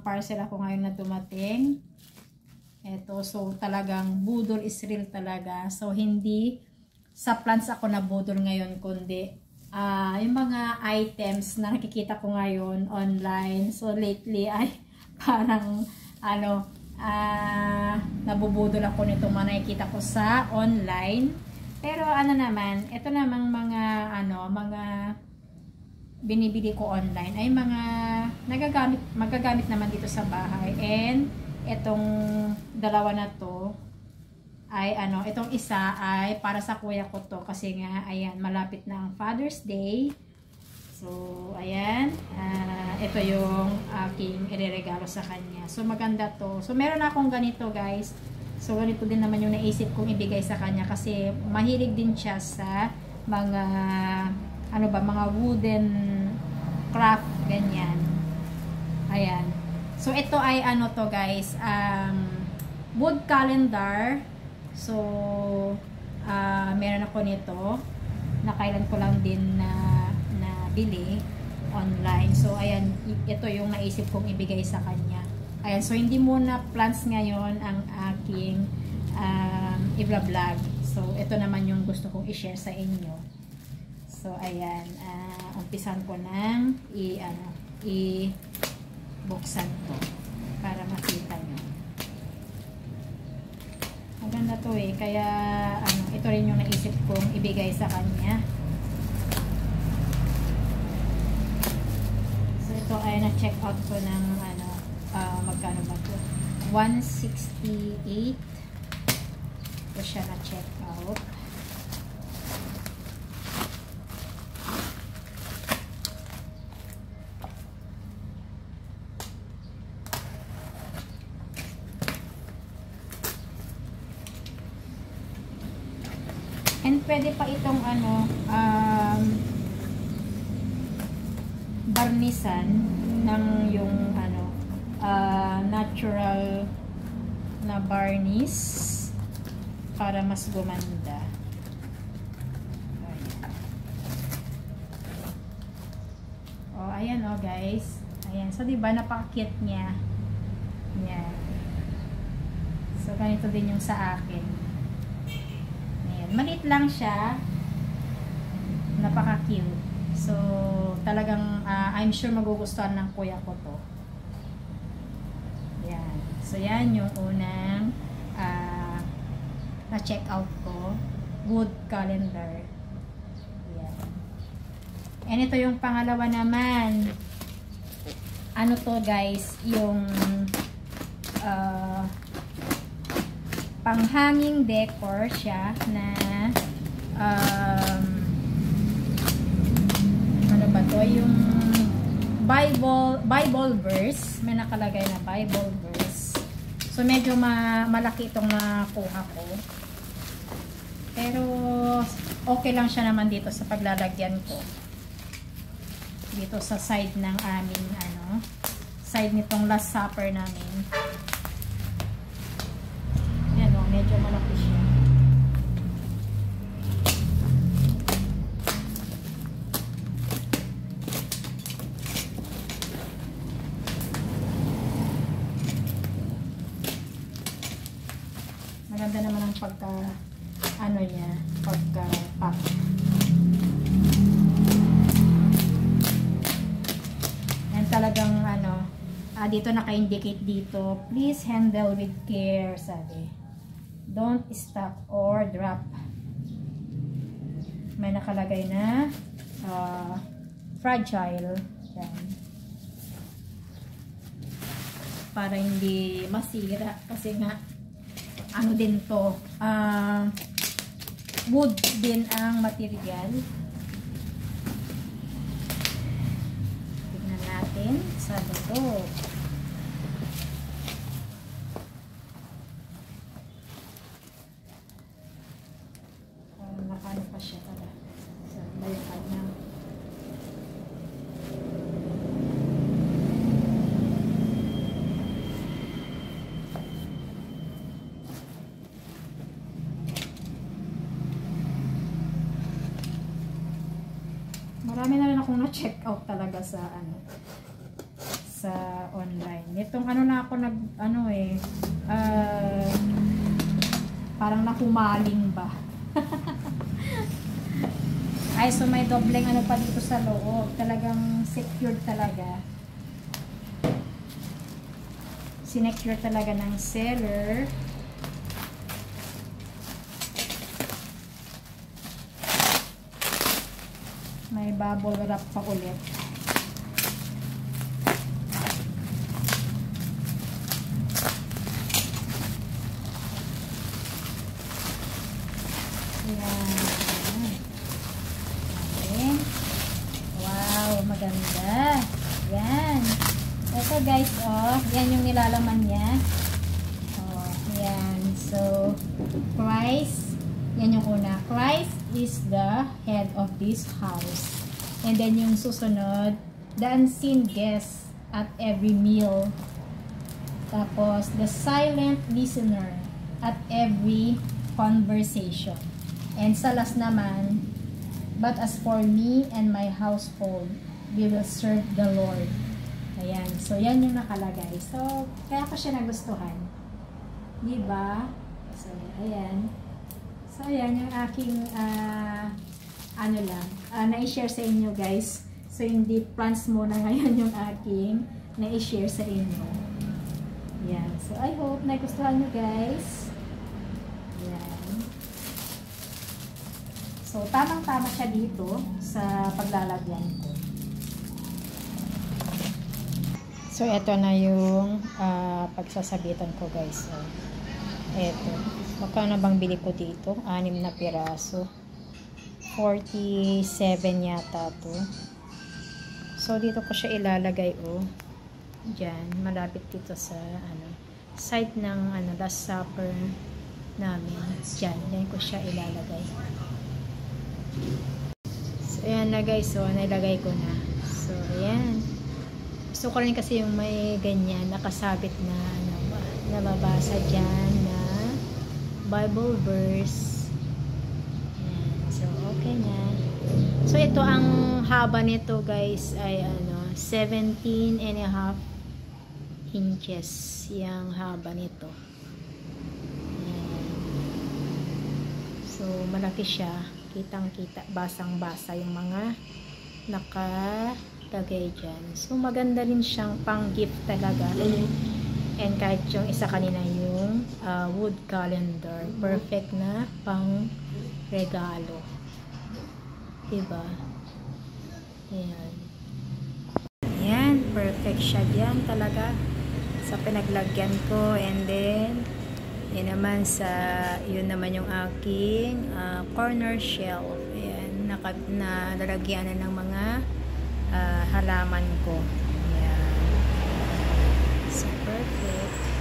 parcel ako ngayon na dumating. Ito, so talagang budol is real talaga. So hindi sa plants ako na budol ngayon, kundi ah yung mga items na nakikita ko ngayon online. So lately ay parang ano, ah nabubudol ako nito mga nakikita ko sa online. Pero ano naman, ito namang mga ano, mga binibili ko online ay mga nagagamit magagamit naman dito sa bahay. And itong dalawa na to ay ano itong isa ay para sa kuya ko to kasi nga ayan malapit na ang Father's Day. So ayan uh, ito yung aking ireregalo sa kanya. So maganda to. So meron akong ganito guys. So ganito din naman yung naisip kong ibigay sa kanya kasi mahilig din siya sa mga ano ba, mga wooden craft, ganyan. Ayan. So, ito ay ano to guys, um, wood calendar. So, uh, meron ako nito. Nakailan ko lang din na, na bili online. So, ayan, ito yung naisip kong ibigay sa kanya. Ayan, so hindi muna plants ngayon ang aking um, i-vlog. So, ito naman yung gusto kong i-share sa inyo. So, ayan. Uh, umpisan ko ng i, ano, i buksan to para makita nyo. Maganda to eh. Kaya, ano, ito rin yung naisip kong ibigay sa kanya. So, ito ay na-check out ko ng, ano, uh, magkano ba to? 168 ito siya na-check out. And pwede pa itong ano, um, barnisan ng yung ano, uh, natural na varnish para mas gumanda. Oh, ayan oh guys. Ayan. So, diba, napaka-cute niya. Ayan. So, ganito din yung sa akin. Maliit lang siya. Napaka-cute. So, talagang uh, I'm sure magugustuhan ng kuya ko to. Yan. So, yan yung unang uh, na-check out ko. Wood calendar. Yan. And ito yung pangalawa naman. Ano to guys? Yung uh, panghanging decor siya na um, ano ba to? Yung Bible Bible verse. May nakalagay na Bible verse. So medyo ma malaki itong nakuha ko. Pero okay lang siya naman dito sa paglalagyan ko. Dito sa side ng aming ano side nitong last supper namin medyo malaki siya. Maganda naman ang pagka ano niya, pagka pack. And talagang ano, ah, dito naka-indicate dito, please handle with care, sabi don't stop or drop. May nakalagay na uh, fragile. Yan. Para hindi masira. Kasi nga ano din to uh, wood din ang material. Tignan natin sa to Marami na rin akong na-check out talaga sa ano sa online. Itong ano na ako nag, ano eh, ah, parang nakumaling ba. Ay, so may dobleng ano pa dito sa loob. Talagang secured talaga. Sinecure talaga ng seller. May bubble wrap pa ulit. Ayan. Okay. Wow, maganda. Yan. Ito guys, oh. Yan yung nilalaman niya. Oh, yan. So, Christ. Yan yung una. Christ is the head of this house. And then yung susunod, the unseen guest at every meal. Tapos, the silent listener at every conversation. And sa last naman, But as for me and my household, we will serve the Lord. Ayan. So, yan yung nakalagay. So, kaya ko siya nagustuhan. Di ba? So, ayan. So, ayan yung aking, ah, ano lang, ah, na-share sa inyo guys. So, hindi plans muna ngayon yung aking na-share sa inyo. Yan. So, I hope nagustuhan nyo guys. Yan. So, tamang-tama siya dito sa paglalagyan ko. So, ito na yung ah, pagsasabitan ko guys. So, ito. Magkano bang bili ko dito? Anim na piraso. 47 yata to. So, dito ko siya ilalagay oh. Diyan, malapit dito sa ano, site ng ano, last supper namin. Diyan, diyan ko siya ilalagay. So, ayan na guys. So, nilagay ko na. So, ayan. Gusto ko rin kasi yung may ganyan, nakasabit na, ano, nababasa dyan na Bible verse. Ayan. So, okay na. So, ito ang haba nito guys ay ano, 17 and a half inches yung haba nito. So, malaki siya kitang-kita, basang-basa yung mga nakalagay dyan. So, maganda rin siyang pang-gift talaga. And kahit yung isa kanina yung uh, wood calendar. Perfect na pang-regalo. Diba? Ayan. Ayan, perfect siya dyan talaga sa pinaglagyan ko. And then, yan naman sa, yun naman yung aking uh, corner shelf. Ayan, naka, na lalagyan na ng mga uh, halaman ko. Ayan. So, perfect.